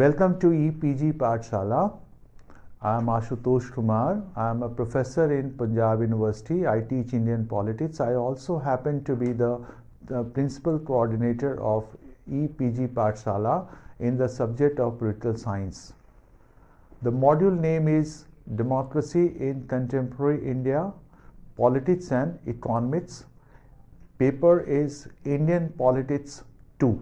Welcome to EPG Pathshala. I am Ashutosh Kumar. I am a professor in Punjab University. I teach Indian politics. I also happen to be the, the principal coordinator of EPG Pathshala in the subject of political science. The module name is Democracy in Contemporary India, Politics and Economics. Paper is Indian Politics 2.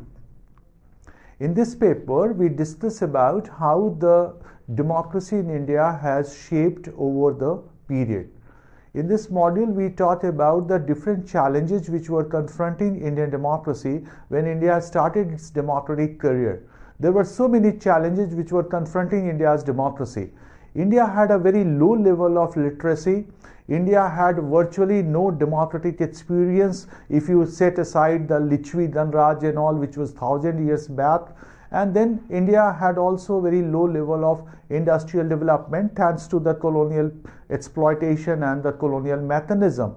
In this paper, we discuss about how the democracy in India has shaped over the period. In this module, we talked about the different challenges which were confronting Indian democracy when India started its democratic career. There were so many challenges which were confronting India's democracy. India had a very low level of literacy. India had virtually no democratic experience if you set aside the Licchavi Dhanraj and all, which was thousand years back. And then India had also very low level of industrial development thanks to the colonial exploitation and the colonial mechanism.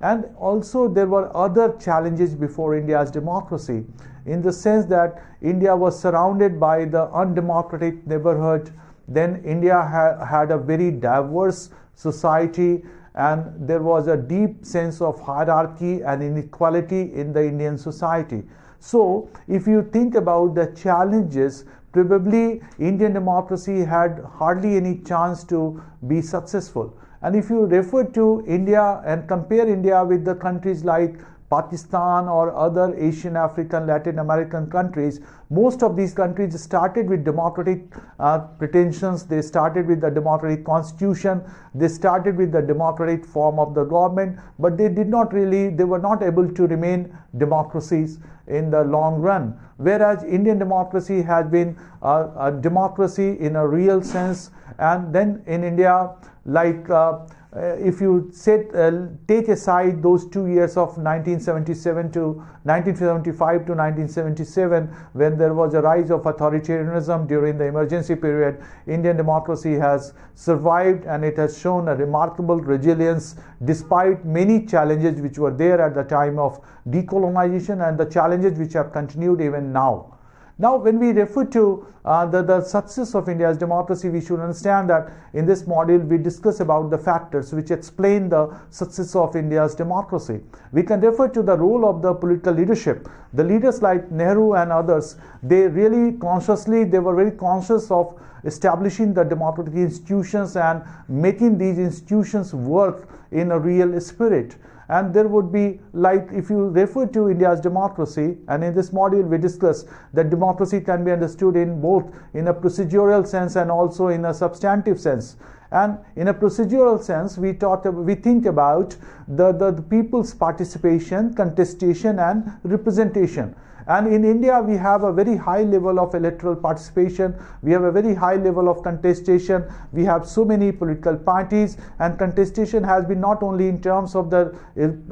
And also there were other challenges before India's democracy in the sense that India was surrounded by the undemocratic neighborhood. Then India ha- had a very diverse society and there was a deep sense of hierarchy and inequality in the Indian society. So, if you think about the challenges, probably Indian democracy had hardly any chance to be successful. And if you refer to India and compare India with the countries like Pakistan or other Asian, African, Latin American countries, most of these countries started with democratic uh, pretensions. They started with the democratic constitution. They started with the democratic form of the government, but they did not really, they were not able to remain democracies in the long run. Whereas Indian democracy has been a, a democracy in a real sense, and then in India, like uh, uh, if you set, uh, take aside those two years of 1977 to 1975 to 1977, when there was a rise of authoritarianism during the emergency period, Indian democracy has survived and it has shown a remarkable resilience despite many challenges which were there at the time of decolonization and the challenges which have continued even now. Now, when we refer to uh, the, the success of India's democracy, we should understand that in this module we discuss about the factors which explain the success of India's democracy. We can refer to the role of the political leadership. The leaders like Nehru and others, they really consciously, they were very conscious of establishing the democratic institutions and making these institutions work in a real spirit and there would be like if you refer to india's democracy and in this module we discuss that democracy can be understood in both in a procedural sense and also in a substantive sense. And in a procedural sense we talk we think about the, the, the people's participation contestation and representation and in India, we have a very high level of electoral participation. We have a very high level of contestation. We have so many political parties, and contestation has been not only in terms of the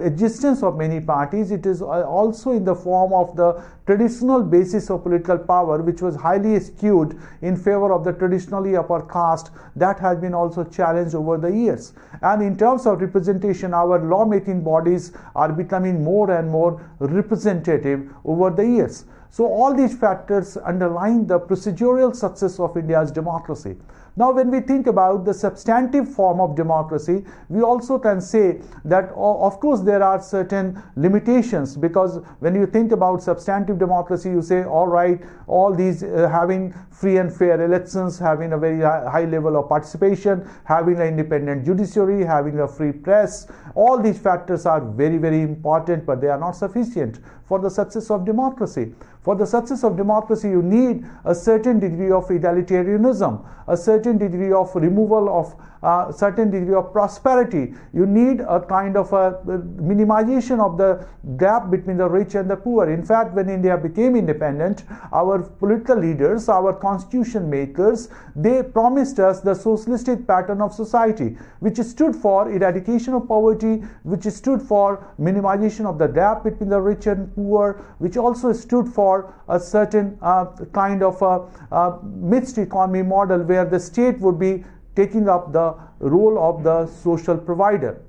existence of many parties, it is uh, also in the form of the traditional basis of political power, which was highly skewed in favor of the traditionally upper caste, that has been also challenged over the years. And in terms of representation, our lawmaking bodies are becoming more and more representative over the years. So, all these factors underline the procedural success of India's democracy. Now, when we think about the substantive form of democracy, we also can say that, of course, there are certain limitations because when you think about substantive democracy, you say, all right, all these uh, having free and fair elections, having a very high level of participation, having an independent judiciary, having a free press, all these factors are very, very important, but they are not sufficient for the success of democracy. For the success of democracy, you need a certain degree of egalitarianism, a certain degree of removal of certain degree of prosperity. You need a kind of a minimization of the gap between the rich and the poor. In fact, when India became independent, our political leaders, our constitution makers, they promised us the socialistic pattern of society, which stood for eradication of poverty, which stood for minimization of the gap between the rich and poor, which also stood for a certain uh, kind of a, a mixed economy model where the state would be taking up the role of the social provider.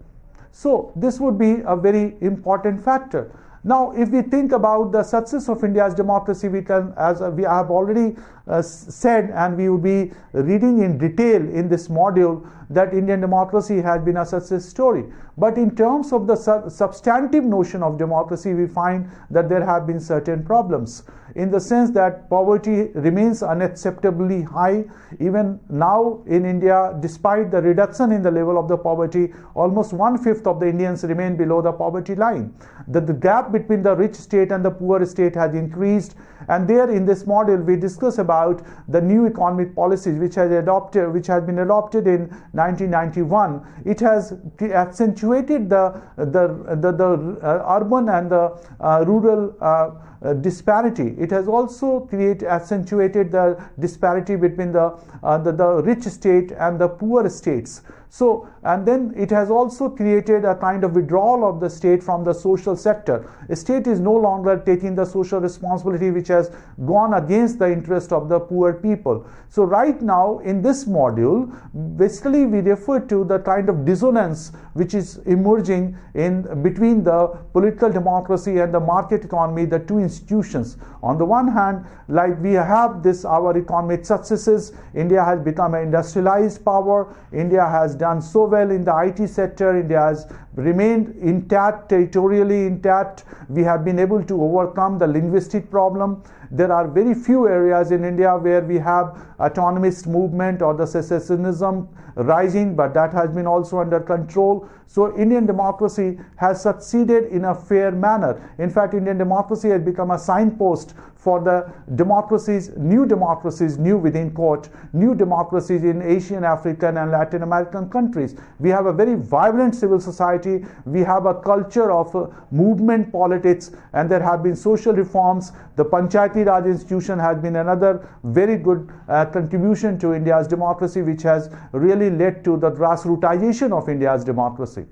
So, this would be a very important factor. Now, if we think about the success of India's democracy, we can, as we have already uh, said, and we will be reading in detail in this module, that Indian democracy has been a success story. But in terms of the su- substantive notion of democracy, we find that there have been certain problems in the sense that poverty remains unacceptably high. Even now in India, despite the reduction in the level of the poverty, almost one fifth of the Indians remain below the poverty line. The, the gap between the rich state and the poor state has increased. And there in this model, we discuss about the new economic policies which has adopted, which has been adopted in 1991. It has accentuated the the the, the uh, urban and the uh, rural uh, uh, disparity. It has also create, accentuated the disparity between the, uh, the, the rich state and the poor states. So, and then it has also created a kind of withdrawal of the state from the social sector. The state is no longer taking the social responsibility which has gone against the interest of the poor people. So, right now in this module, basically we refer to the kind of dissonance which is emerging in between the political democracy and the market economy, the two institutions. On the one hand, like we have this our economic successes, India has become an industrialized power, India has done so well in the IT sector, India has remained intact, territorially intact. We have been able to overcome the linguistic problem. There are very few areas in India where we have autonomist movement or the secessionism rising, but that has been also under control. So Indian democracy has succeeded in a fair manner. In fact, Indian democracy has become a signpost for the democracies, new democracies, new within court, new democracies in Asian, African, and Latin American countries. We have a very vibrant civil society. We have a culture of uh, movement politics, and there have been social reforms. The Panchayati Raj institution has been another very good uh, contribution to India's democracy, which has really led to the grassrootization of India's democracy.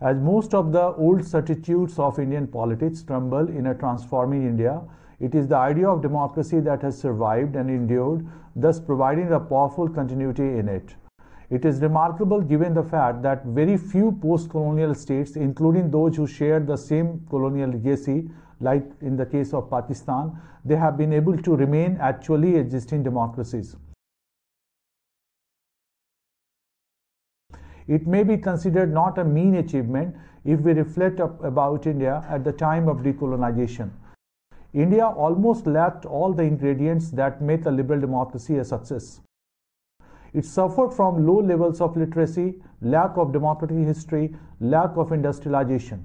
As most of the old certitudes of Indian politics tremble in a transforming India, it is the idea of democracy that has survived and endured, thus providing a powerful continuity in it. It is remarkable given the fact that very few post colonial states, including those who shared the same colonial legacy, like in the case of Pakistan, they have been able to remain actually existing democracies. It may be considered not a mean achievement if we reflect about India at the time of decolonization. India almost lacked all the ingredients that make a liberal democracy a success. It suffered from low levels of literacy, lack of democratic history, lack of industrialization.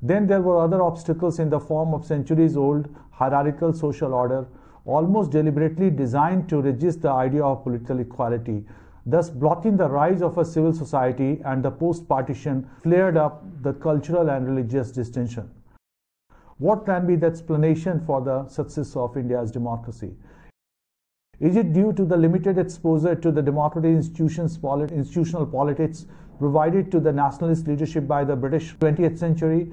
Then there were other obstacles in the form of centuries old hierarchical social order, almost deliberately designed to resist the idea of political equality, thus blocking the rise of a civil society and the post partition flared up the cultural and religious distinction. What can be the explanation for the success of India's democracy? Is it due to the limited exposure to the democratic institutions, polit- institutional politics provided to the nationalist leadership by the British 20th century?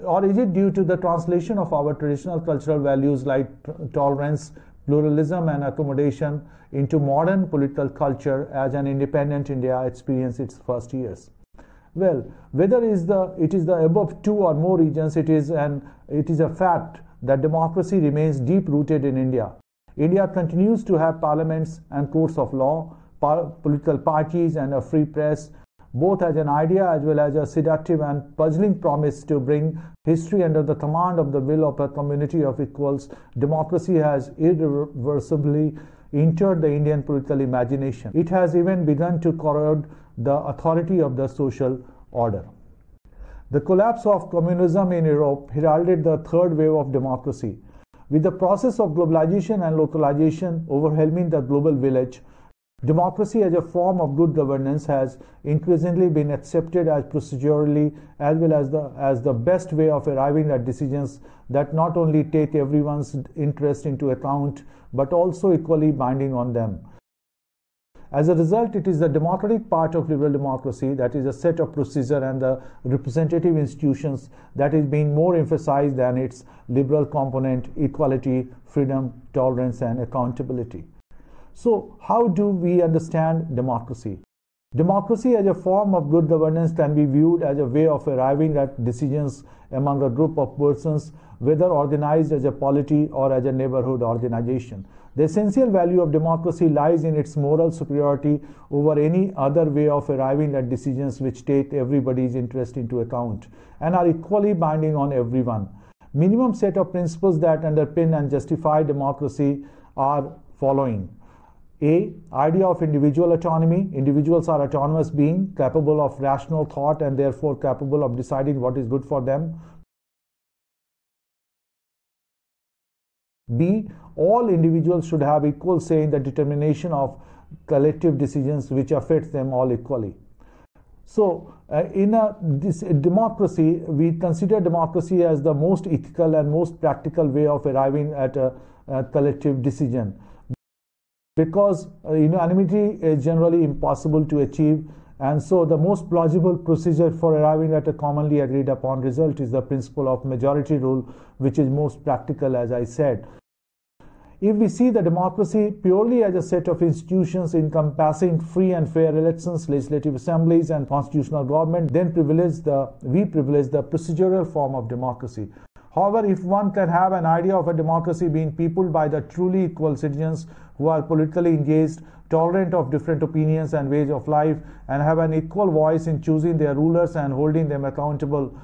Or is it due to the translation of our traditional cultural values like tolerance, pluralism, and accommodation into modern political culture as an independent India experienced its first years? Well, whether is the, it is the above two or more regions, it is, an, it is a fact that democracy remains deep rooted in India. India continues to have parliaments and courts of law, par- political parties, and a free press, both as an idea as well as a seductive and puzzling promise to bring history under the command of the will of a community of equals. Democracy has irreversibly entered the Indian political imagination. It has even begun to corrode the authority of the social order. The collapse of communism in Europe heralded the third wave of democracy. With the process of globalization and localization overwhelming the global village, democracy as a form of good governance has increasingly been accepted as procedurally as well as the, as the best way of arriving at decisions that not only take everyone's interest into account but also equally binding on them. As a result, it is the democratic part of liberal democracy that is a set of procedure and the representative institutions that is being more emphasized than its liberal component, equality, freedom, tolerance, and accountability. So, how do we understand democracy? Democracy as a form of good governance can be viewed as a way of arriving at decisions among a group of persons, whether organized as a polity or as a neighborhood organization. The essential value of democracy lies in its moral superiority over any other way of arriving at decisions which take everybody's interest into account and are equally binding on everyone. Minimum set of principles that underpin and justify democracy are following. A. Idea of individual autonomy. Individuals are autonomous beings capable of rational thought and therefore capable of deciding what is good for them. B. All individuals should have equal say in the determination of collective decisions which affect them all equally. So, uh, in a this democracy, we consider democracy as the most ethical and most practical way of arriving at a, a collective decision because uh, unanimity is generally impossible to achieve and so the most plausible procedure for arriving at a commonly agreed upon result is the principle of majority rule which is most practical as i said if we see the democracy purely as a set of institutions encompassing free and fair elections, legislative assemblies, and constitutional government, then privilege the, we privilege the procedural form of democracy. However, if one can have an idea of a democracy being peopled by the truly equal citizens who are politically engaged, tolerant of different opinions and ways of life, and have an equal voice in choosing their rulers and holding them accountable.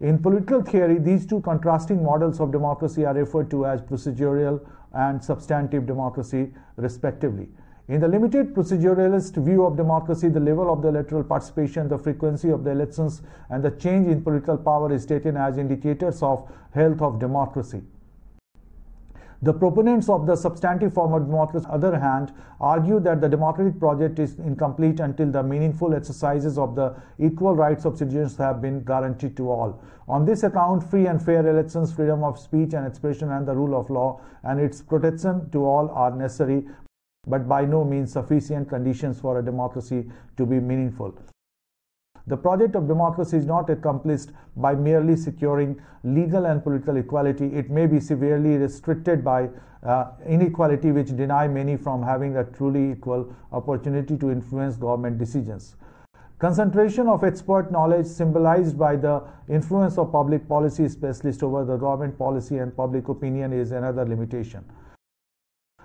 In political theory, these two contrasting models of democracy are referred to as procedural and substantive democracy, respectively. In the limited proceduralist view of democracy, the level of the electoral participation, the frequency of the elections, and the change in political power is taken as indicators of health of democracy. The proponents of the substantive form of democracy, on the other hand, argue that the democratic project is incomplete until the meaningful exercises of the equal rights of citizens have been guaranteed to all. On this account, free and fair elections, freedom of speech and expression, and the rule of law and its protection to all are necessary, but by no means sufficient conditions for a democracy to be meaningful. The project of democracy is not accomplished by merely securing legal and political equality. It may be severely restricted by uh, inequality, which deny many from having a truly equal opportunity to influence government decisions. Concentration of expert knowledge symbolized by the influence of public policy specialists over the government policy and public opinion is another limitation.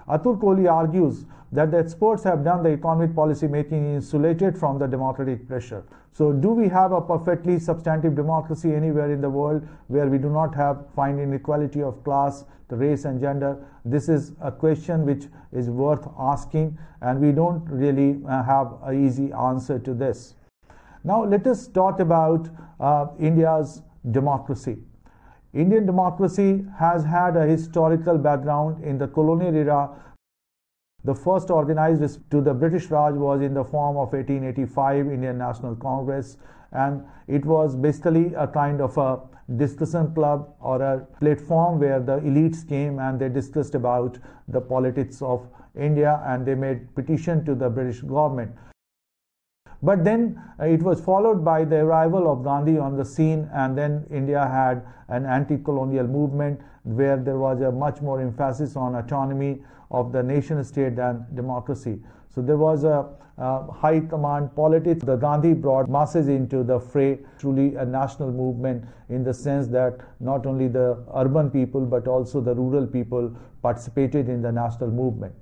Atul Kohli argues that the experts have done the economic policy making insulated from the democratic pressure. So, do we have a perfectly substantive democracy anywhere in the world where we do not have find inequality of class, the race, and gender? This is a question which is worth asking, and we don't really uh, have an easy answer to this. Now, let us talk about uh, India's democracy. Indian democracy has had a historical background in the colonial era. The first organized to the British Raj was in the form of 1885 Indian National Congress, and it was basically a kind of a discussion club or a platform where the elites came and they discussed about the politics of India and they made petition to the British government. But then uh, it was followed by the arrival of Gandhi on the scene, and then India had an anti colonial movement where there was a much more emphasis on autonomy of the nation state than democracy. So there was a uh, high command politics. The Gandhi brought masses into the fray, truly a national movement in the sense that not only the urban people but also the rural people participated in the national movement.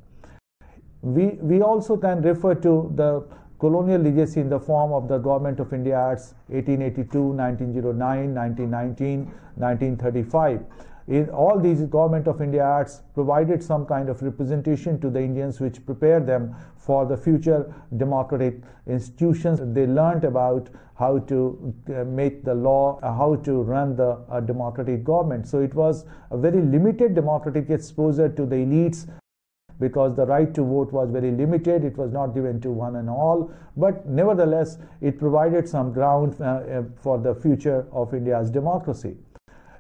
We, we also can refer to the colonial legacy in the form of the Government of India Acts 1882, 1909, 1919, 1935. In all these Government of India Acts provided some kind of representation to the Indians which prepared them for the future democratic institutions. They learned about how to uh, make the law, uh, how to run the uh, democratic government. So it was a very limited democratic exposure to the elites because the right to vote was very limited. It was not given to one and all, but nevertheless, it provided some ground uh, uh for the future of India's democracy.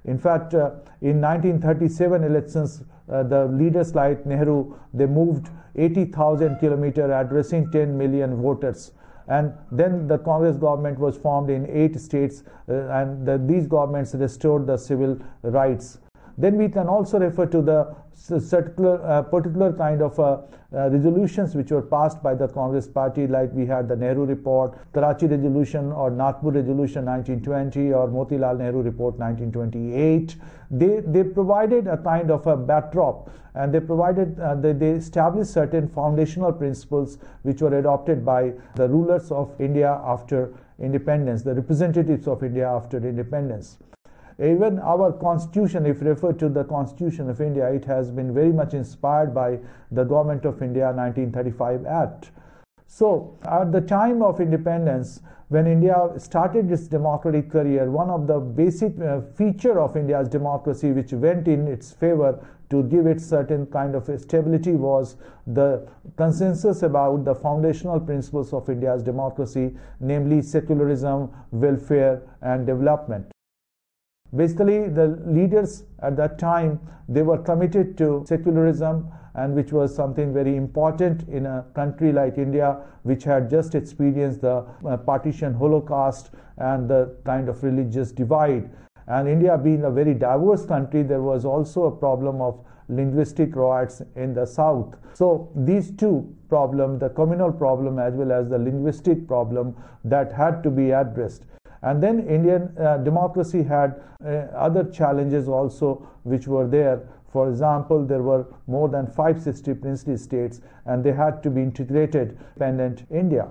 In fact, uh, in 1937 elections, uh, the leaders like Nehru, they moved 80,000 kilometers, addressing 10 million voters. And then the Congress government was formed in eight states, uh, and the, these governments restored the civil rights Then we can also refer to the particular, uh, particular kind of uh, uh, resolutions which were passed by the Congress party, like we had the Nehru Report, Karachi Resolution, or Nagpur Resolution 1920, or Motilal Nehru Report 1928. They, they provided a kind of a backdrop and they provided, uh, they, they established certain foundational principles which were adopted by the rulers of India after independence, the representatives of India after independence. Even our constitution, if referred to the constitution of India, it has been very much inspired by the Government of India 1935 Act. So, at the time of independence, when India started its democratic career, one of the basic uh, feature of India's democracy, which went in its favor to give it certain kind of stability, was the consensus about the foundational principles of India's democracy, namely secularism, welfare, and development. Basically, the leaders at that time they were committed to secularism, and which was something very important in a country like India, which had just experienced the uh, partition, Holocaust, and the kind of religious divide. And India being a very diverse country, there was also a problem of linguistic riots in the south. So these two problems, the communal problem as well as the linguistic problem, that had to be addressed. And then Indian uh, democracy had uh, other challenges also which were there. For example, there were more than 560 princely states and they had to be integrated independent India.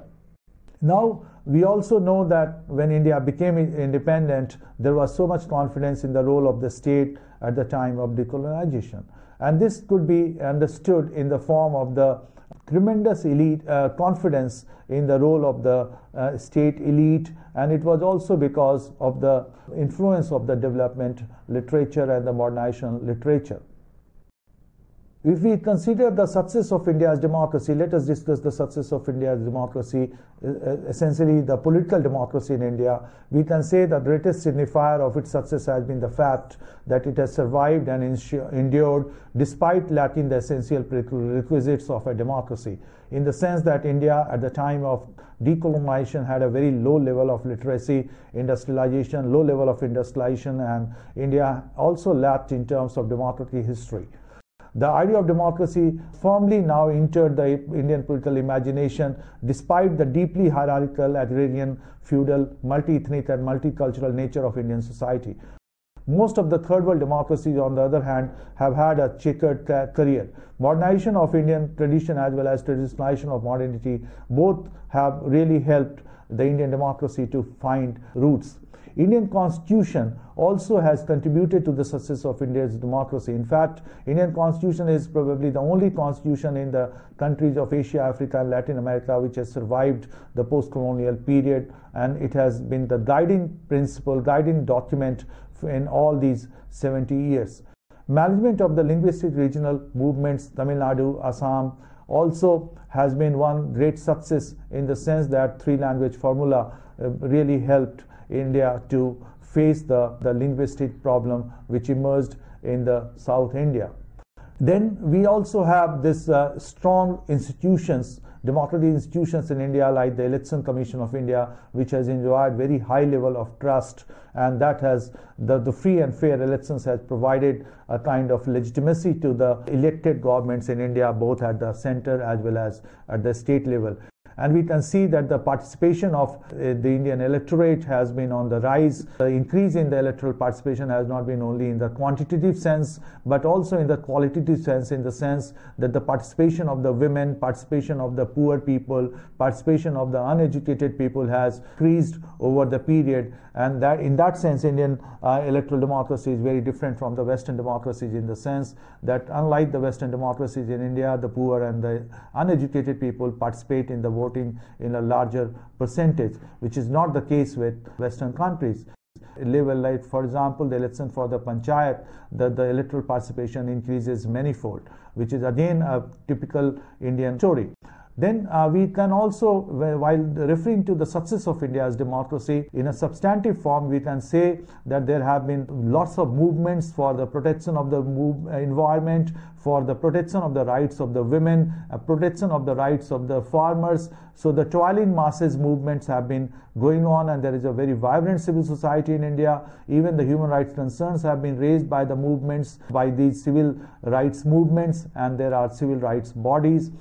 Now, we also know that when India became independent, there was so much confidence in the role of the state at the time of decolonization. And this could be understood in the form of the tremendous elite uh, confidence in the role of the uh, state elite. And it was also because of the influence of the development literature and the modernization literature if we consider the success of India's democracy, let us discuss the success of India's democracy, uh, essentially the political democracy in India. We can say the greatest signifier of its success has been the fact that it has survived and endured despite lacking the essential prerequisites of a democracy. In the sense that India, at the time of decolonization, had a very low level of literacy, industrialization, low level of industrialization, and India also lacked in terms of democratic history. The idea of democracy firmly now entered the Indian political imagination despite the deeply hierarchical, agrarian, feudal, multi ethnic, and multicultural nature of Indian society. Most of the third world democracies, on the other hand, have had a checkered career. Modernization of Indian tradition as well as traditionalization of modernity both have really helped the Indian democracy to find roots. Indian constitution also has contributed to the success of India's democracy. In fact, Indian constitution is probably the only constitution in the countries of Asia, Africa, and Latin America which has survived the post-colonial period, and it has been the guiding principle, guiding document in all these 70 years. Management of the linguistic regional movements, Tamil Nadu, Assam, also has been one great success in the sense that three language formula uh, really helped India to face the, the linguistic problem which emerged in the South India. Then we also have this uh, strong institutions, democratic institutions in India like the Election Commission of India, which has enjoyed very high level of trust, and that has the, the free and fair elections has provided a kind of legitimacy to the elected governments in India, both at the center as well as at the state level and we can see that the participation of uh, the Indian electorate has been on the rise. The increase in the electoral participation has not been only in the quantitative sense, but also in the qualitative sense, in the sense that the participation of the women, participation of the poor people, participation of the uneducated people has increased over the period, and that in that sense, Indian uh, electoral democracy is very different from the Western democracies in the sense that unlike the Western democracies in India, the poor and the uneducated people participate in the vote voting in a larger percentage, which is not the case with Western countries. Level like, for example, the election for the panchayat, the, the electoral participation increases manifold, which is again a typical Indian story. Then uh, we can also, while referring to the success of India's democracy in a substantive form, we can say that there have been lots of movements for the protection of the move, environment, for the protection of the rights of the women, uh, protection of the rights of the farmers. So the toiling masses movements have been going on, and there is a very vibrant civil society in India. Even the human rights concerns have been raised by the movements, by these civil rights movements, and there are civil rights bodies.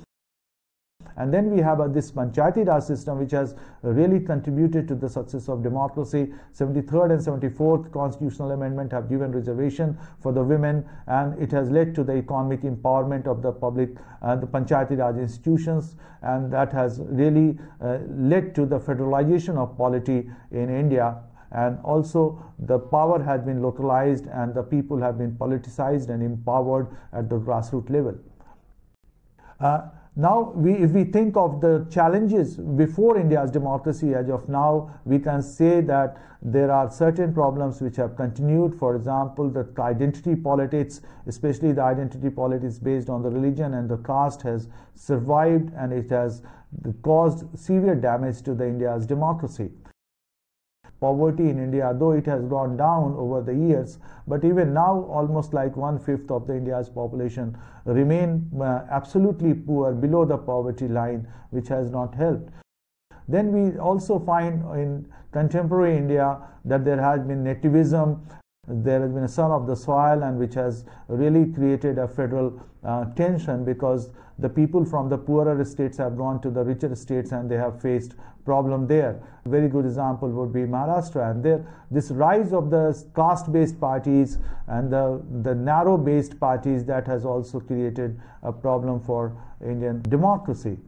And then we have uh, this Panchayati Raj system, which has really contributed to the success of democracy. 73rd and 74th constitutional amendment have given reservation for the women, and it has led to the economic empowerment of the public, uh, the Panchayati Raj institutions, and that has really uh, led to the federalization of polity in India and also the power has been localized and the people have been politicized and empowered at the grassroots level. Uh, now, we, if we think of the challenges before India's democracy as of now, we can say that there are certain problems which have continued. For example, the identity politics, especially the identity politics based on the religion and the caste, has survived and it has caused severe damage to the India's democracy poverty in India, though it has gone down over the years, but even now almost like one fifth of the India's population remain uh, absolutely poor below the poverty line, which has not helped. Then we also find in contemporary India that there has been nativism, there has been a son of the soil, and which has really created a federal uh, tension because the people from the poorer states have gone to the richer states and they have faced problem there. Very good example would be Maharashtra and there this rise of the caste based parties and the, the narrow based parties that has also created a problem for Indian democracy.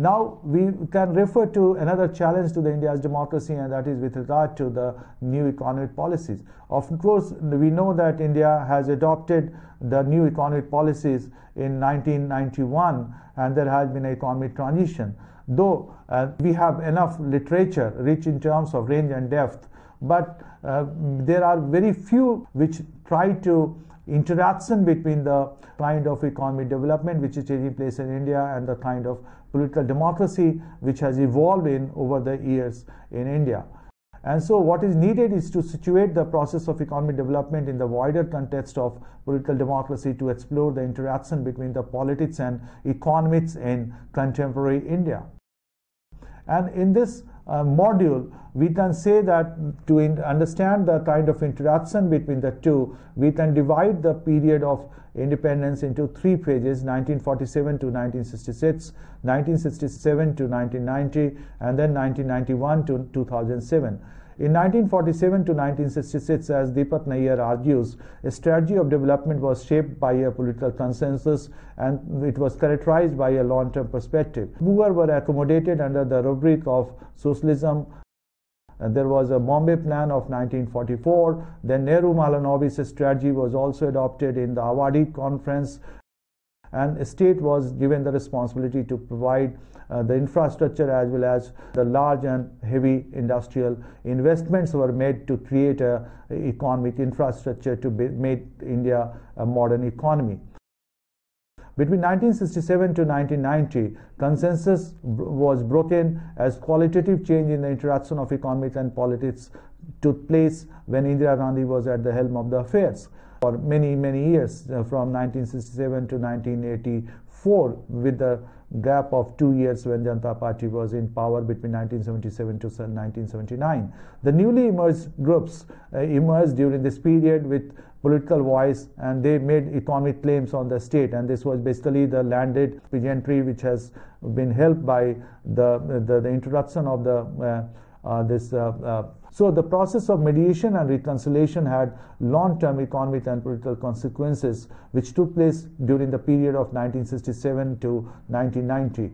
Now we can refer to another challenge to the India's democracy, and that is with regard to the new economic policies. Of course, we know that India has adopted the new economic policies in 1991, and there has been an economic transition. Though uh, we have enough literature rich in terms of range and depth, but uh, there are very few which try to interaction between the kind of economic development which is taking place in India and the kind of political democracy which has evolved in over the years in India. And so, what is needed is to situate the process of economic development in the wider context of political democracy to explore the interaction between the politics and economics in contemporary India. And in this Uh, module, we can say that to understand the kind of interaction between the two, we can divide the period of independence into three phases 1947 to 1966, 1967 to 1990, and then 1991 to 2007. In 1947 to 1966, as Deepak Nayyar argues, a strategy of development was shaped by a political consensus and it was characterized by a long term perspective. Poor were accommodated under the rubric of socialism. And there was a Bombay Plan of 1944. Then Nehru Mahalanobis strategy was also adopted in the Avadi Conference and state was given the responsibility to provide the infrastructure as well as the large and heavy industrial investments were made to create a, economic infrastructure to make India a modern economy. Between 1967 to 1990, consensus was broken as qualitative change in the interaction of economics and politics took place when Indira Gandhi was at the helm of the affairs for many, many years, uh, from 1967 to 1984, with the gap of two years when Janata Party was in power between 1977 to 1979. The newly emerged groups uh, emerged during this period with political voice and they made economic claims on the state and this was basically the landed peasantry which has been helped by the, the, the introduction of the uh, this uh, uh, so the process of mediation and reconciliation had long-term economic and political consequences which took place during the period of 1967 to 1990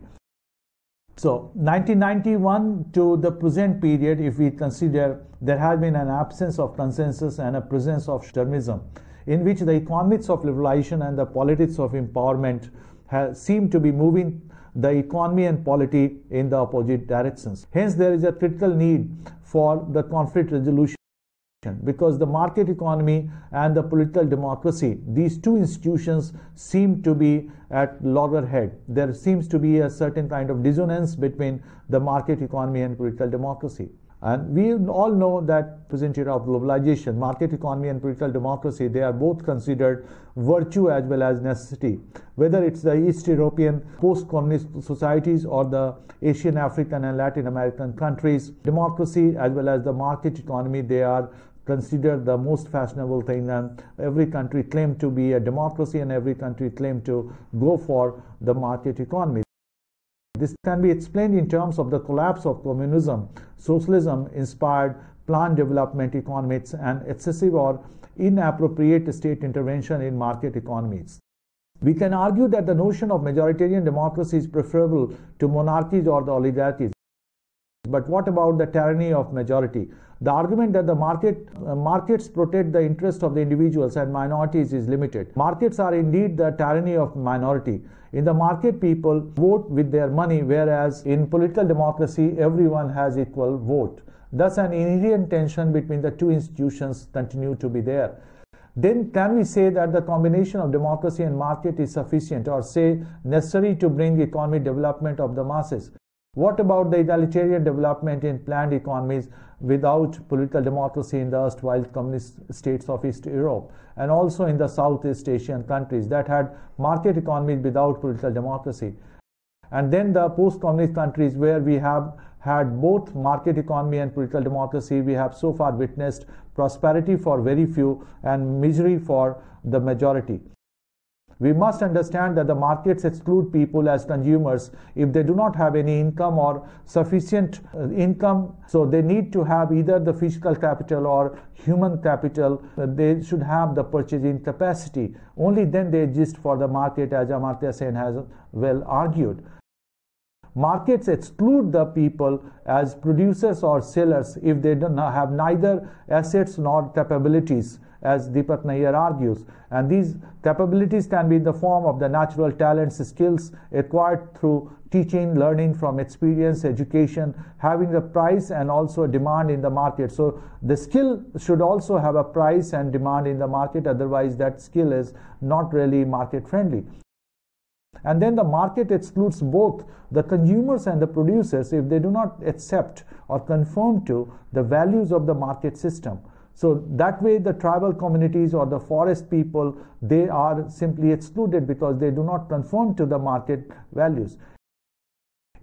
so 1991 to the present period if we consider there has been an absence of consensus and a presence of extremism in which the economics of liberalization and the politics of empowerment have, seem to be moving the economy and polity in the opposite directions. Hence, there is a critical need for the conflict resolution because the market economy and the political democracy, these two institutions seem to be at loggerhead. There seems to be a certain kind of dissonance between the market economy and political democracy. And we all know that present era of globalization, market economy and political democracy, they are both considered virtue as well as necessity. Whether it's the East European post-communist societies or the Asian, African and Latin American countries, democracy as well as the market economy, they are considered the most fashionable thing and every country claimed to be a democracy and every country claimed to go for the market economy. This can be explained in terms of the collapse of communism, socialism inspired planned development economics, and excessive or inappropriate state intervention in market economies. We can argue that the notion of majoritarian democracy is preferable to monarchies or the oligarchies. But what about the tyranny of majority? The argument that the market uh, markets protect the interest of the individuals and minorities is limited. Markets are indeed the tyranny of minority. In the market, people vote with their money, whereas in political democracy, everyone has equal vote. Thus, an inherent tension between the two institutions continue to be there. Then can we say that the combination of democracy and market is sufficient or say necessary to bring economic development of the masses? What about the egalitarian development in planned economies without political democracy in the erstwhile communist states of East Europe and also in the Southeast Asian countries that had market economies without political democracy? And then the post communist countries where we have had both market economy and political democracy, we have so far witnessed prosperity for very few and misery for the majority. We must understand that the markets exclude people as consumers if they do not have any income or sufficient uh, income. So they need to have either the physical capital or human capital. Uh, they should have the purchasing capacity. Only then they exist for the market, as Amartya Sen has well argued. Markets exclude the people as producers or sellers if they have neither assets nor capabilities as Deepak Nayyar argues. And these capabilities can be in the form of the natural talents, skills acquired through teaching, learning from experience, education, having a price and also a demand in the market. So the skill should also have a price and demand in the market, otherwise, that skill is not really market friendly. And then the market excludes both the consumers and the producers if they do not accept or conform to the values of the market system. So that way the tribal communities or the forest people, they are simply excluded because they do not conform to the market values.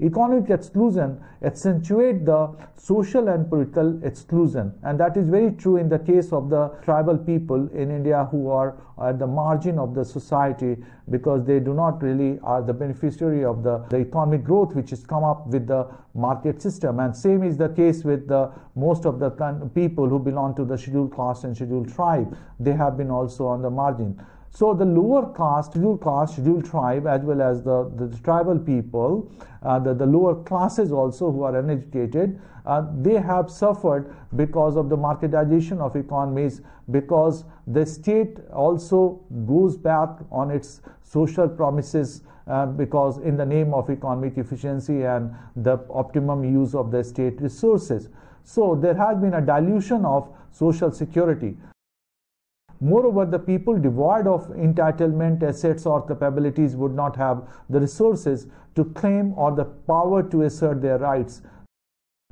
Economic exclusion accentuate the social and political exclusion. And that is very true in the case of the tribal people in India who are at the margin of the society because they do not really are the beneficiary of the, the economic growth which has come up with the market system. And same is the case with the most of the people who belong to the scheduled caste and scheduled tribe. They have been also on the margin so the lower caste, scheduled caste, scheduled tribe, as well as the, the tribal people, uh, the, the lower classes also who are uneducated, uh, they have suffered because of the marketization of economies, because the state also goes back on its social promises uh, because in the name of economic efficiency and the optimum use of the state resources. So there has been a dilution of social security. Moreover, the people devoid of entitlement, assets, or capabilities would not have the resources to claim or the power to assert their rights.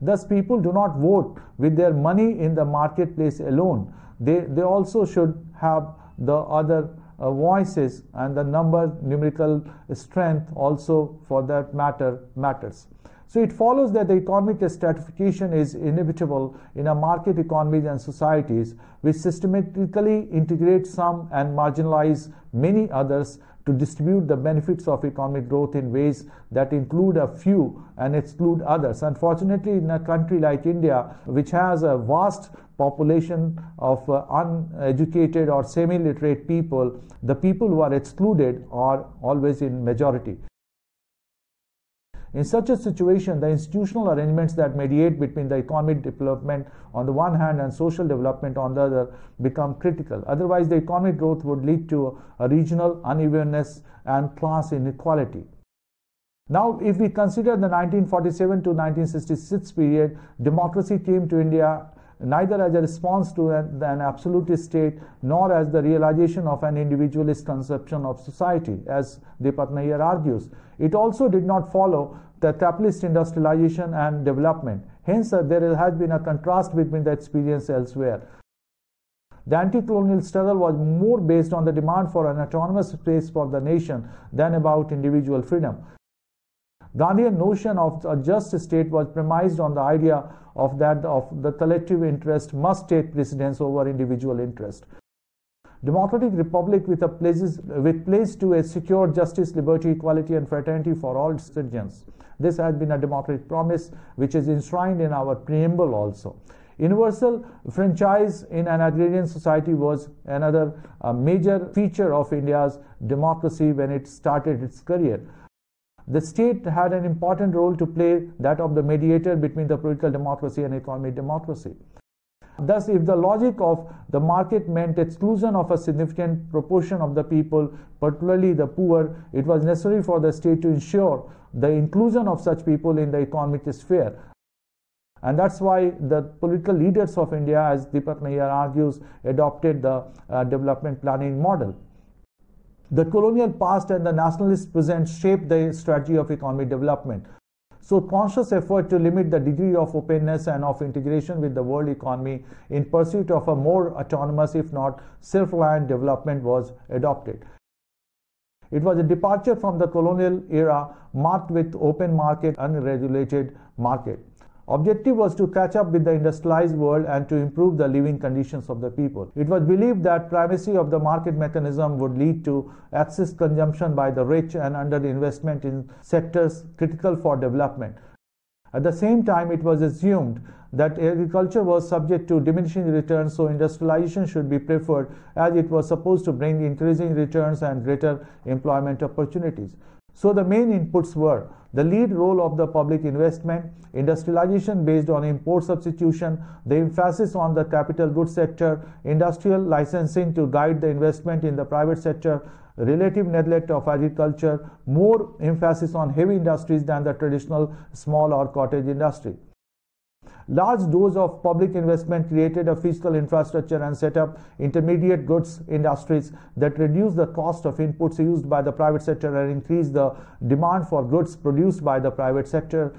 Thus, people do not vote with their money in the marketplace alone. They, they also should have the other uh, voices and the number, numerical strength also for that matter matters. So it follows that the economic stratification is inevitable in a market economies and societies which systematically integrate some and marginalize many others to distribute the benefits of economic growth in ways that include a few and exclude others. Unfortunately, in a country like India, which has a vast population of uh, uneducated or semi-literate people, the people who are excluded are always in majority. In such a situation, the institutional arrangements that mediate between the economic development on the one hand and social development on the other become critical. Otherwise, the economic growth would lead to a regional unevenness and class inequality. Now, if we consider the 1947 to 1966 period, democracy came to India neither as a response to an, an absolutist state nor as the realization of an individualist conception of society, as Deepak Nayyar argues. It also did not follow the capitalist industrialization and development. Hence, uh, there has been a contrast between the experience elsewhere. The anti colonial struggle was more based on the demand for an autonomous space for the nation than about individual freedom. Gandhian notion of a just state was premised on the idea of that of the collective interest must take precedence over individual interest. Democratic republic with a places with place to a secure justice, liberty, equality, and fraternity for all citizens. This has been a democratic promise which is enshrined in our preamble also. Universal franchise in an agrarian society was another uh, major feature of India's democracy when it started its career. The state had an important role to play, that of the mediator between the political democracy and economic democracy. Thus, if the logic of the market meant exclusion of a significant proportion of the people, particularly the poor, it was necessary for the state to ensure the inclusion of such people in the economic sphere. And that's why the political leaders of India, as Deepak Nayyar argues, adopted the uh, development planning model. The colonial past and the nationalist present shaped the strategy of economic development. So, conscious effort to limit the degree of openness and of integration with the world economy in pursuit of a more autonomous, if not self reliant development was adopted. It was a departure from the colonial era marked with open market, unregulated market. Objective was to catch up with the industrialized world and to improve the living conditions of the people. It was believed that primacy of the market mechanism would lead to excess consumption by the rich and underinvestment in sectors critical for development. At the same time, it was assumed that agriculture was subject to diminishing returns, so industrialization should be preferred as it was supposed to bring increasing returns and greater employment opportunities. So the main inputs were the lead role of the public investment, industrialization based on import substitution, the emphasis on the capital goods sector, industrial licensing to guide the investment in the private sector, relative neglect of agriculture, more emphasis on heavy industries than the traditional small or cottage industry. Large dose of public investment created a physical infrastructure and set up intermediate goods industries that reduce the cost of inputs used by the private sector and increase the demand for goods produced by the private sector.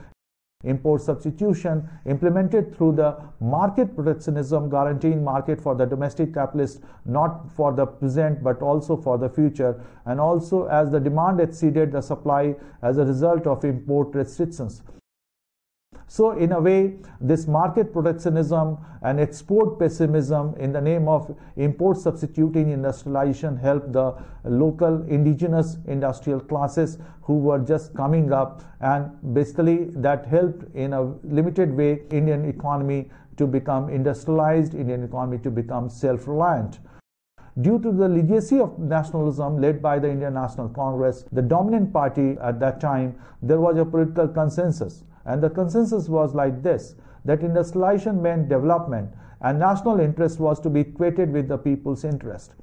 Import substitution implemented through the market protectionism guaranteeing market for the domestic capitalist not for the present but also for the future. And also as the demand exceeded the supply as a result of import restrictions so, in a way, this market protectionism and export pessimism in the name of import substituting industrialization helped the local indigenous industrial classes who were just coming up, and basically that helped in a limited way Indian economy to become industrialized, Indian economy to become self reliant. Due to the legacy of nationalism led by the Indian National Congress, the dominant party at that time, there was a political consensus and the consensus was like this that industrialization meant development and national interest was to be equated with the people's interest.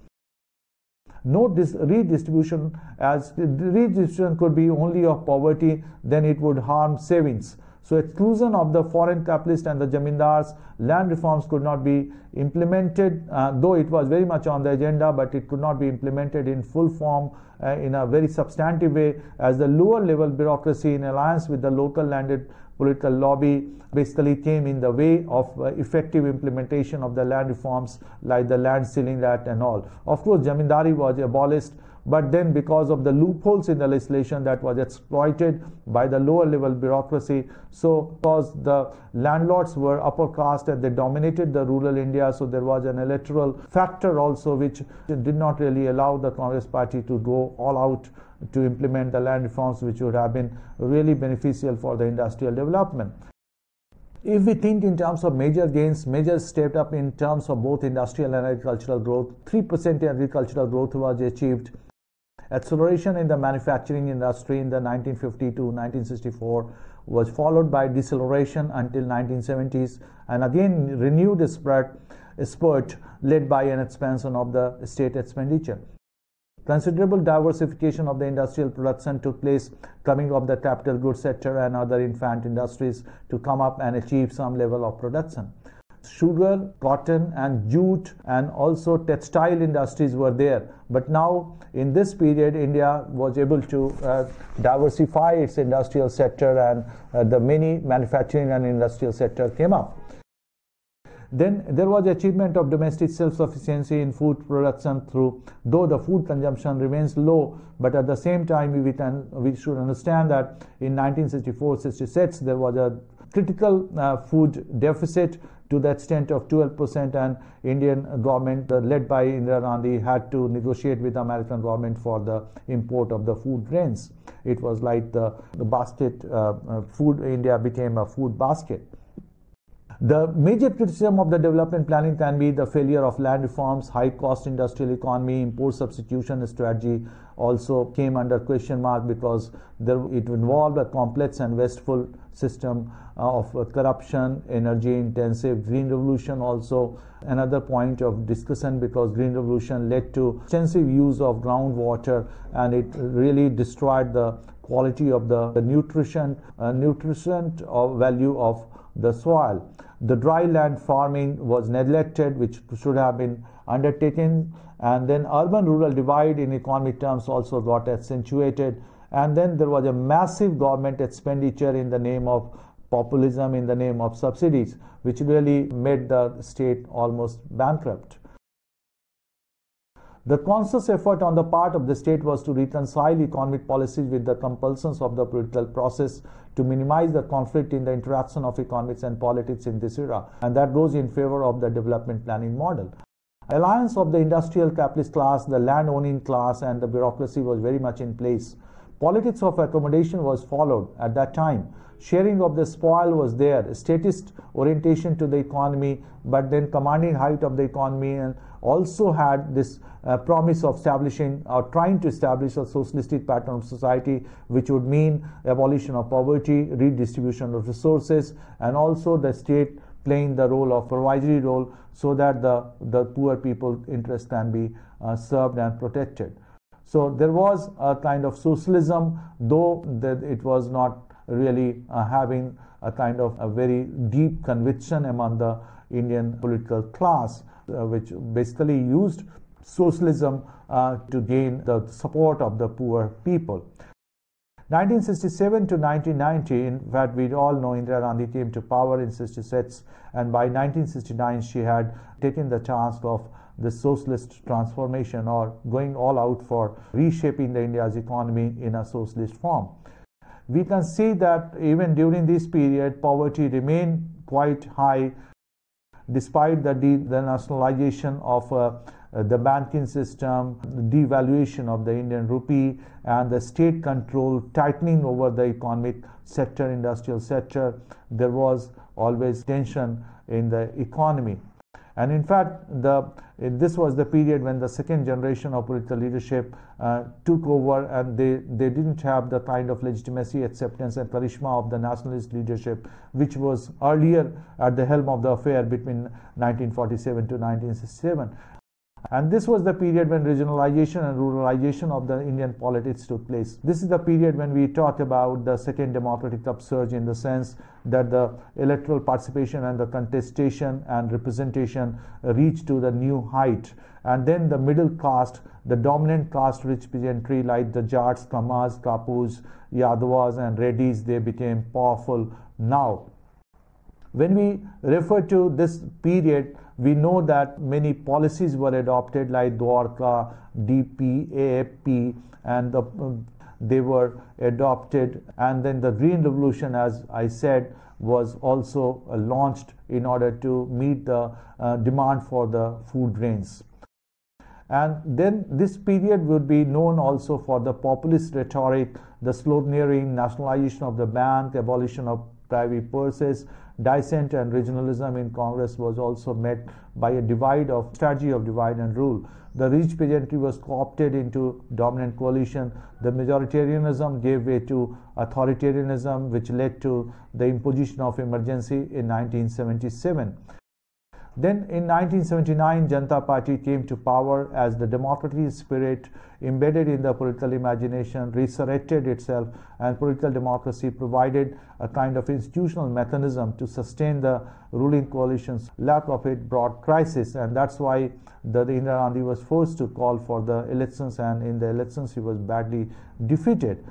No redistribution, as redistribution could be only of poverty, then it would harm savings. So, exclusion of the foreign capitalists and the zamindars, land reforms could not be implemented, uh, though it was very much on the agenda, but it could not be implemented in full form uh, in a very substantive way, as the lower level bureaucracy in alliance with the local landed political lobby basically came in the way of uh, effective implementation of the land reforms like the land ceiling act and all. Of course, zamindari was abolished but then, because of the loopholes in the legislation that was exploited by the lower level bureaucracy, so because the landlords were upper caste and they dominated the rural India, so there was an electoral factor also which did not really allow the Congress party to go all out to implement the land reforms, which would have been really beneficial for the industrial development. If we think in terms of major gains, major stepped up in terms of both industrial and agricultural growth, 3% agricultural growth was achieved Acceleration in the manufacturing industry in the 1950 to 1964 was followed by deceleration until 1970s and again renewed spurt, spurt led by an expansion of the state expenditure. Considerable diversification of the industrial production took place coming of the capital goods sector and other infant industries to come up and achieve some level of production. sugar, cotton, and jute, and also textile industries were there. But now, in this period, India was able to uh, diversify its industrial sector, and uh, the many manufacturing and industrial sector came up. Then there was achievement of domestic self-sufficiency in food production through, though the food consumption remains low, but at the same time we, can, we should understand that in 1964-66 there was a critical uh, food deficit to the extent of 12% and Indian government uh, led by Indira Gandhi had to negotiate with American government for the import of the food grains. It was like the, the basket, uh, uh food, India became a food basket. The major criticism of the development planning can be the failure of land reforms, high cost industrial economy, import substitution strategy also came under question mark because there, it involved a complex and wasteful system uh, of uh, corruption, energy intensive. Green revolution also another point of discussion because green revolution led to extensive use of groundwater and it really destroyed the quality of the, the nutrition uh, nutrition value of the soil. The dry land farming was neglected, which should have been undertaken. And then urban rural divide in economic terms also got accentuated. And then there was a massive government expenditure in the name of populism, in the name of subsidies, which really made the state almost bankrupt. The conscious effort on the part of the state was to reconcile economic policies with the compulsions of the political process to minimize the conflict in the interaction of economics and politics in this era, and that goes in favor of the development planning model. Alliance of the industrial capitalist class, the land owning class, and the bureaucracy was very much in place. Politics of accommodation was followed at that time. Sharing of the spoil was there, statist orientation to the economy, but then commanding height of the economy, and also had this uh, promise of establishing or trying to establish a socialistic pattern of society, which would mean abolition of poverty, redistribution of resources, and also the state playing the role of supervisory role so that the, the poor people interest can be uh, served and protected. So there was a kind of socialism, though that it was not really uh, having a kind of a very deep conviction among the Indian political class, uh, which basically used socialism uh, to gain the support of the poor people. 1967 to 1990, in fact, we all know Indira Gandhi came to power in 66, and by 1969, she had taken the task of the socialist transformation or going all out for reshaping the India's economy in a socialist form. We can see that even during this period, poverty remained quite high despite the, nationalization of uh, the banking system, devaluation of the Indian rupee, and the state control tightening over the economic sector, industrial sector, there was always tension in the economy. And in fact, the, this was the period when the second generation of political leadership uh, took over and they, they didn't have the kind of legitimacy, acceptance, and charisma of the nationalist leadership, which was earlier at the helm of the affair between 1947 to 1967. And this was the period when regionalization and ruralization of the Indian politics took place. This is the period when we talk about the second democratic upsurge in the sense that the electoral participation and the contestation and representation reached to the new height. And then the middle caste, the dominant caste rich peasantry like the Jats, Kammas, Kapus, Yadavas, and Reddys, they became powerful now. When we refer to this period, we know that many policies were adopted like Dwarka, DP, AFP, and the, they were adopted. And then the Green Revolution, as I said, was also launched in order to meet the uh, demand for the food grains. And then this period would be known also for the populist rhetoric, the sloganeering, nationalization of the bank, abolition of private purses, dissent and regionalism in Congress was also met by a divide of strategy of divide and rule. The rich peasantry was co-opted into dominant coalition. The majoritarianism gave way to authoritarianism, which led to the imposition of emergency in 1977. Then in 1979, Janata Party came to power as the democratic spirit embedded in the political imagination resurrected itself and political democracy provided a kind of institutional mechanism to sustain the ruling coalition's lack of it brought crisis and that's why the, the Indira Gandhi was forced to call for the elections and in the elections he was badly defeated.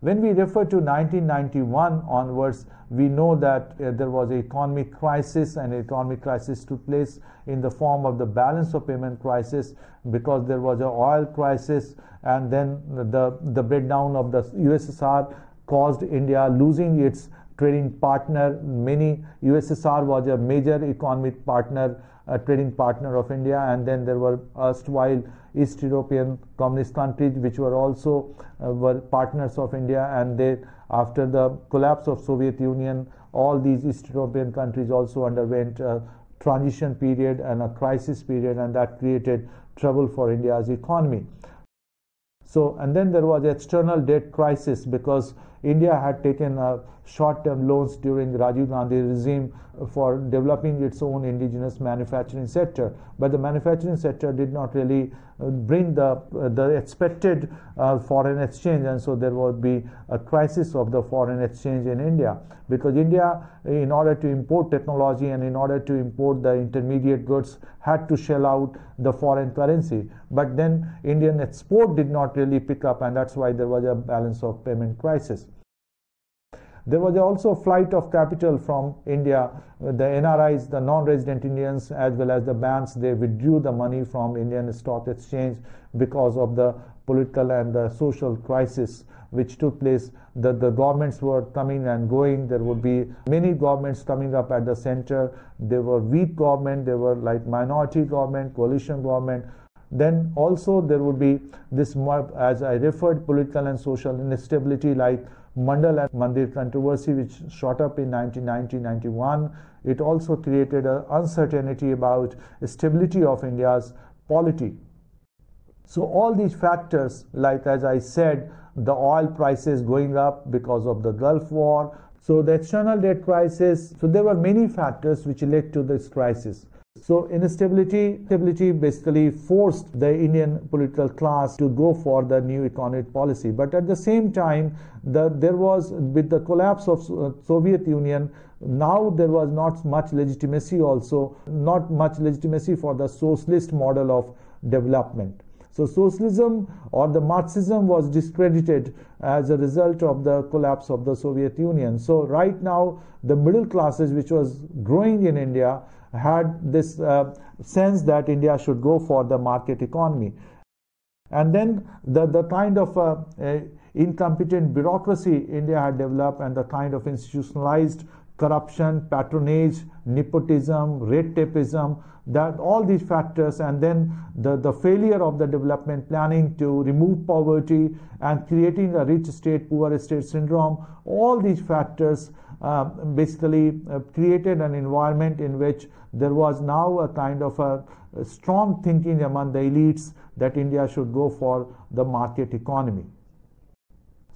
When we refer to 1991 onwards, we know that uh, there was an economic crisis and economic crisis took place in the form of the balance of payment crisis because there was an oil crisis and then the, the breakdown of the USSR caused India losing its trading partner. Many USSR was a major economic partner, a trading partner of India, and then there were erstwhile East European communist countries which were also uh, were partners of India, and they after the collapse of Soviet Union, all these East European countries also underwent a transition period and a crisis period, and that created trouble for India's economy. So, and then there was external debt crisis because India had taken uh, short-term loans during Rajiv Gandhi regime for developing its own indigenous manufacturing sector, but the manufacturing sector did not really uh, bring the the expected uh, foreign exchange, and so there would be a crisis of the foreign exchange in India because India, in order to import technology and in order to import the intermediate goods, had to shell out the foreign currency. But then Indian export did not really pick up, and that's why there was a balance of payment crisis. There was also flight of capital from India. The NRIs, the non-resident Indians, as well as the banks, they withdrew the money from Indian stock exchange because of the political and the social crisis which took place. The, the governments were coming and going. There would be many governments coming up at the center. There were weak government. There were like minority government, coalition government. Then also there would be this, as I referred, political and social instability like Mandal and Mandir controversy, which shot up in 1990-91. It also created an uncertainty about stability of India's polity. So all these factors, like as I said, the oil prices going up because of the Gulf War. So the external debt crisis. So there were many factors which led to this crisis. So instability, stability basically forced the Indian political class to go for the new economic policy. But at the same time, the, there was with the collapse of uh, Soviet Union, now there was not much legitimacy also, not much legitimacy for the socialist model of development. So socialism or the Marxism was discredited as a result of the collapse of the Soviet Union. So right now, the middle classes, which was growing in India, had this uh, sense that India should go for the market economy. And then the, the kind of uh, uh, incompetent bureaucracy India had developed and the kind of institutionalized corruption, patronage, nepotism, red tapeism, that all these factors, and then the, the failure of the development planning to remove poverty and creating a rich state, poor state syndrome, all these factors uh, basically uh, created an environment in which there was now a kind of a, a strong thinking among the elites that India should go for the market economy.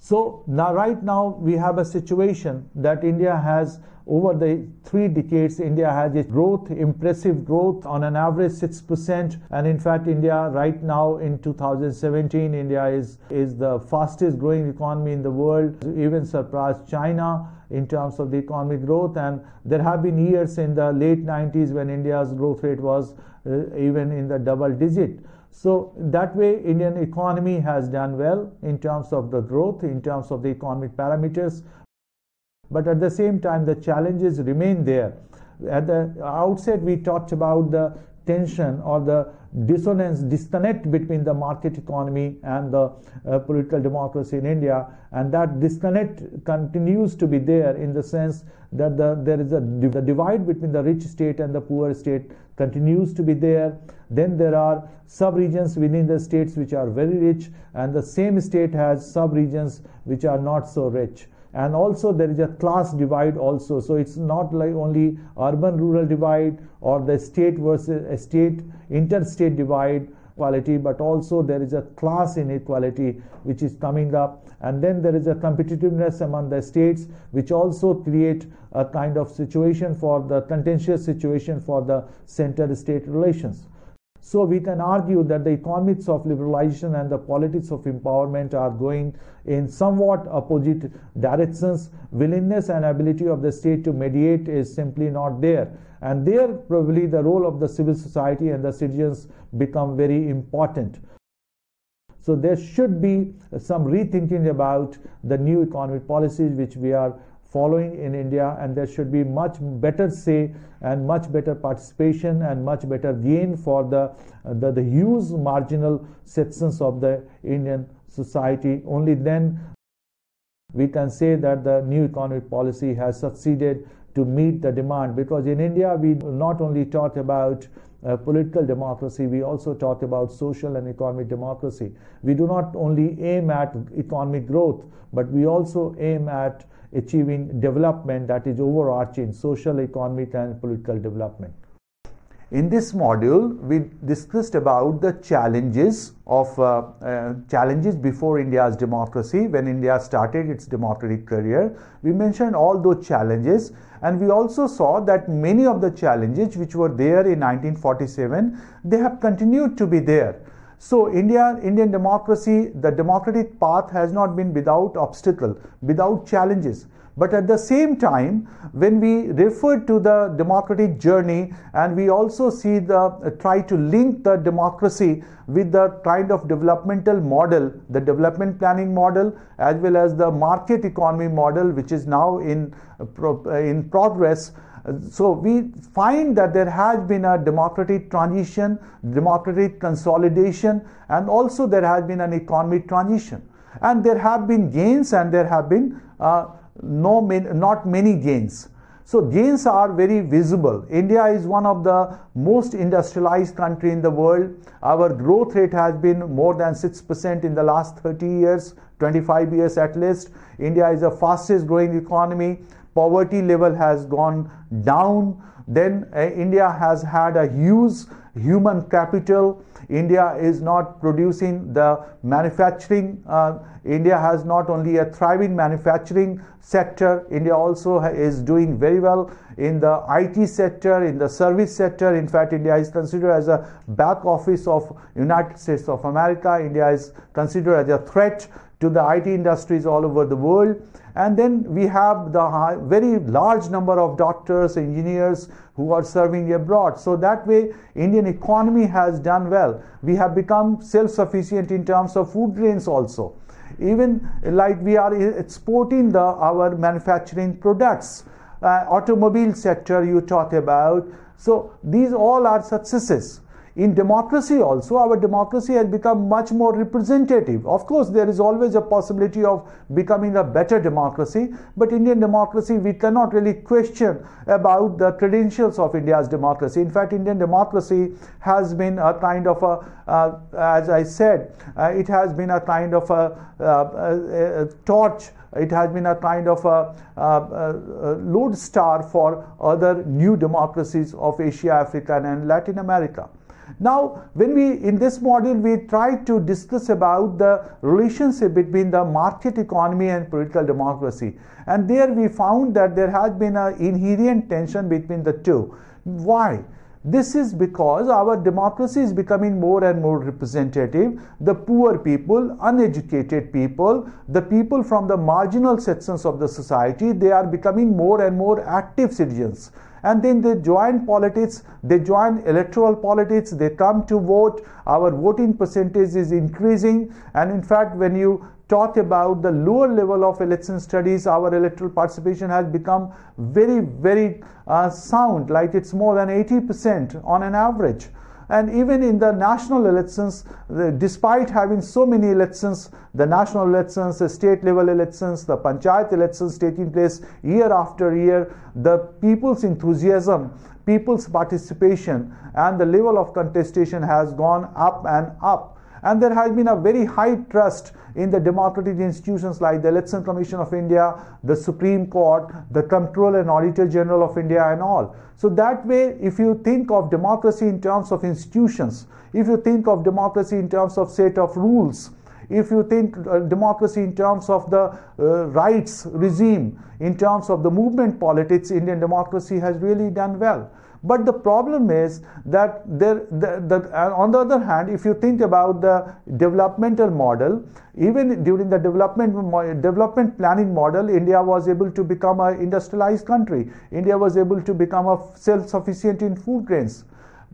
So now, right now, we have a situation that India has over the three decades, India has a growth, impressive growth on an average 6%. And in fact, India right now in 2017, India is, is the fastest growing economy in the world, even surpassed China in terms of the economic growth. And there have been years in the late 90s when India's growth rate was uh, even in the double digit. So that way, Indian economy has done well in terms of the growth, in terms of the economic parameters. But at the same time, the challenges remain there. At the outset, we talked about the tension or the dissonance, disconnect between the market economy and the uh, political democracy in India, and that disconnect continues to be there in the sense that the, there is a the divide between the rich state and the poor state continues to be there. Then there are sub-regions within the states which are very rich, and the same state has sub-regions which are not so rich and also there is a class divide also so it's not like only urban rural divide or the state versus state interstate divide inequality, but also there is a class inequality which is coming up. And then there is a competitiveness among the states, which also create a kind of situation for the contentious situation for the center-state relations. So we can argue that the economics of liberalization and the politics of empowerment are going in somewhat opposite directions. Willingness and ability of the state to mediate is simply not there. And there probably the role of the civil society and the citizens become very important. So there should be some rethinking about the new economic policies which we are following in India, and there should be much better say and much better participation and much better gain for the, the, the huge marginal sections of the Indian society. Only then we can say that the new economic policy has succeeded to meet the demand because in India we not only talk about uh, political democracy, we also talk about social and economic democracy. We do not only aim at economic growth, but we also aim at achieving development that is overarching social, economic, and political development. In this module, we discussed about the challenges of uh, uh, challenges before India's democracy when India started its democratic career. We mentioned all those challenges, and we also saw that many of the challenges which were there in 1947 they have continued to be there. So India, Indian democracy, the democratic path has not been without obstacle, without challenges. But at the same time, when we refer to the democratic journey and we also see the uh, try to link the democracy with the kind of developmental model, the development planning model, as well as the market economy model, which is now in, uh, pro- uh, in progress. So we find that there has been a democratic transition, democratic consolidation, and also there has been an economic transition. And there have been gains and there have been uh, no not many gains. So gains are very visible. India is one of the most industrialized country in the world. Our growth rate has been more than 6% in the last 30 years, 25 years at least. India is the fastest growing economy. Poverty level has gone down. Then uh, India has had a huge human capital. India is not producing the manufacturing. Uh, India has not only a thriving manufacturing sector, India also is doing very well in the IT sector, in the service sector. In fact, India is considered as a back office of United States of America. India is considered as a threat to the IT industries all over the world. And then we have the high, very large number of doctors, engineers who are serving abroad. So that way, Indian economy has done well. We have become self-sufficient in terms of food grains also. Even like we are exporting the our manufacturing products. Uh, automobile sector you talk about. So these all are successes. In democracy also, our democracy has become much more representative. Of course, there is always a possibility of becoming a better democracy, but Indian democracy, we cannot really question about the credentials of India's democracy. In fact, Indian democracy has been a kind of a, uh, as I said, uh, it has been a kind of a, uh, a, a torch it has been a kind of a, a, a, lodestar for other new democracies of Asia, Africa, and Latin America. Now, when we in this module we try to discuss about the relationship between the market economy and political democracy, and there we found that there has been an inherent tension between the two. Why? This is because our democracy is becoming more and more representative. The poor people, uneducated people, the people from the marginal sections of the society, they are becoming more and more active citizens and then they join politics, they join electoral politics, they come to vote. Our voting percentage is increasing, and in fact, when you talk about the lower level of election studies, our electoral participation has become very, very uh, sound, like it's more than 80% on an average. And even in the national elections, despite having so many elections, the national elections, the state level elections, the panchayat elections taking place year after year, the people's enthusiasm, people's participation, and the level of contestation has gone up and up. And there has been a very high trust in the democratic institutions like the Election Commission of India, the Supreme Court, the Comptroller and Auditor General of India, and all. So, that way, if you think of democracy in terms of institutions, if you think of democracy in terms of set of rules, if you think uh, democracy in terms of the uh, rights regime, in terms of the movement politics, Indian democracy has really done well. But the problem is that there, the, the, on the other hand, if you think about the developmental model, even during the development development planning model, India was able to become an industrialized country. India was able to become a self-sufficient in food grains.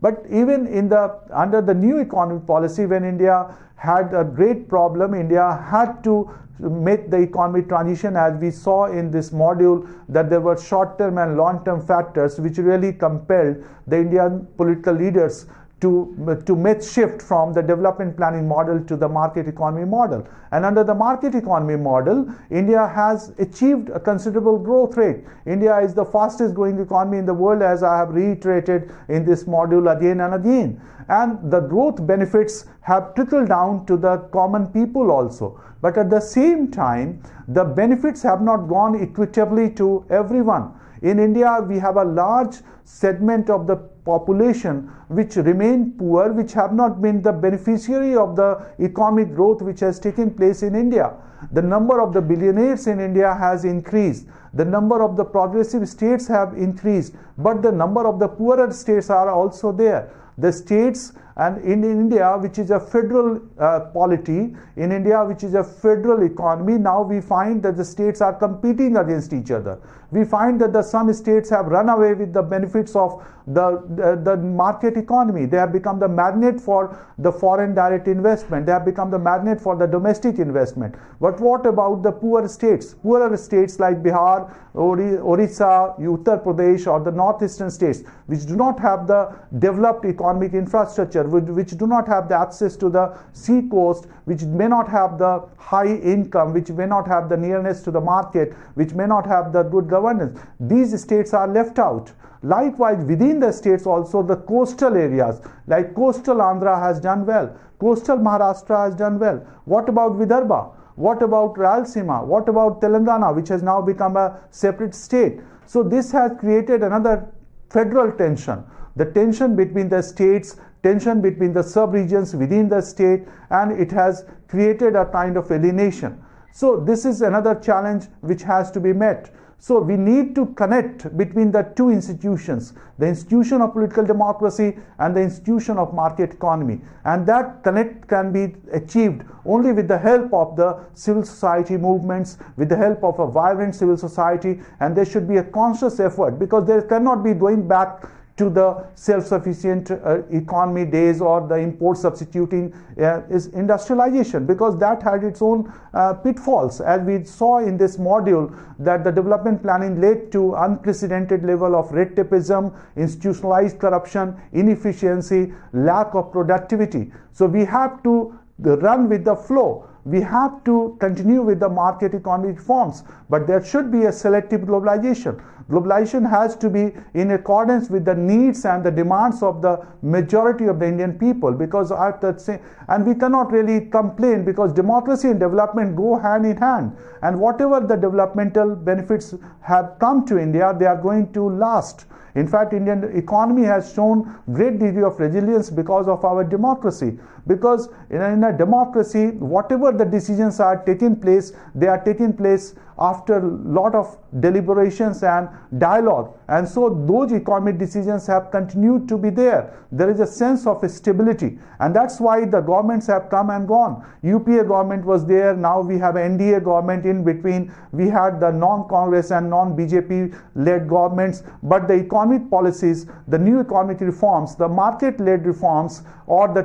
But even in the under the new economic policy, when India had a great problem, India had to make the economic transition as we saw in this module that there were short-term and long-term factors which really compelled the Indian political leaders to, to make shift from the development planning model to the market economy model. And under the market economy model, India has achieved a considerable growth rate. India is the fastest growing economy in the world, as I have reiterated in this module again and again. And the growth benefits have trickled down to the common people also. But at the same time, the benefits have not gone equitably to everyone. In India, we have a large segment of the population which remain poor, which have not been the beneficiary of the economic growth which has taken place in India. The number of the billionaires in India has increased. The number of the progressive states have increased, but the number of the poorer states are also there. The states and in India, which is a federal uh, polity, in India, which is a federal economy, now we find that the states are competing against each other. We find that the some states have run away with the benefits of the, the, the market economy. They have become the magnet for the foreign direct investment. They have become the magnet for the domestic investment. But what about the poor states? Poorer states like Bihar, Orissa, Uttar Pradesh, or the northeastern states, which do not have the developed economic infrastructure, which do not have the access to the sea coast, which may not have the high income, which may not have the nearness to the market, which may not have the good governance. These states are left out. Likewise, within the states also the coastal areas, like coastal Andhra has done well, coastal Maharashtra has done well. What about Vidarbha? What about Rayalaseema? What about Telangana, which has now become a separate state? So this has created another federal tension. The tension between the states, tension between the sub-regions within the state, and it has created a kind of alienation. So this is another challenge which has to be met. So we need to connect between the two institutions, the institution of political democracy and the institution of market economy. And that connect can be achieved only with the help of the civil society movements, with the help of a vibrant civil society. And there should be a conscious effort because there cannot be going back to the self-sufficient uh, economy days or the import substituting uh, is industrialization because that had its own uh, pitfalls. As we saw in this module that the development planning led to unprecedented level of red tapeism institutionalized corruption inefficiency lack of productivity. So we have to run with the flow. We have to continue with the market economy reforms, but there should be a selective globalization. Globalization has to be in accordance with the needs and the demands of the majority of the Indian people because at the same, and we cannot really complain because democracy and development go hand in hand. And whatever the developmental benefits have come to India, they are going to last. In fact, Indian economy has shown great degree of resilience because of our democracy. Because in a, in a democracy, whatever the decisions are taking place, they are taking place after lot of deliberations and dialogue. And so those economic decisions have continued to be there. There is a sense of stability. And that's why the governments have come and gone. UPA government was there. Now we have NDA government in between. We had the non-Congress and non-BJP led governments. But the economic policies, the new economic reforms, the market-led reforms or the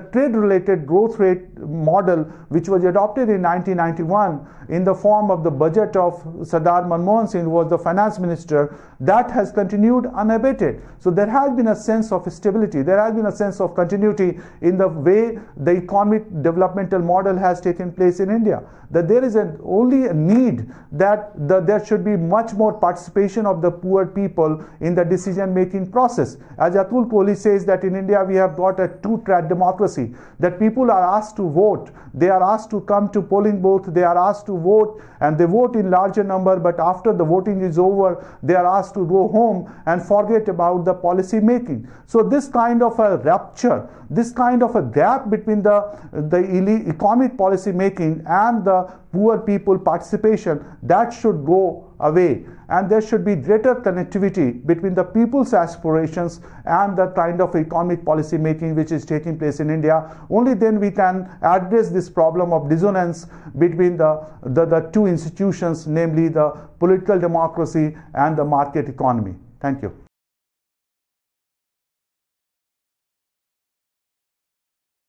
trade-related growth rate model which was adopted in 1991 in the form of the budget of Sardar Manmohan Singh, who was the finance minister, that has continued unabated. So there has been a sense of stability, there has been a sense of continuity in the way the economic developmental model has taken place in India. That there is an, only a need that the, there should be much more participation of the poor people in the decision making process. As Atul Kohli says that in India we have got a two track democracy, that people are asked to vote, they are asked to come to polling booth, they are asked to vote, and they vote in larger number, but after the voting is over, they are asked to go home and forget about the policy making. So this kind of a rupture, this kind of a gap between the, the economic policy making and the poor people participation, that should go away and there should be greater connectivity between the people's aspirations and the kind of economic policy making which is taking place in India. Only then we can address this problem of dissonance between the, the, the two institutions, namely the political democracy and the market economy. Thank you.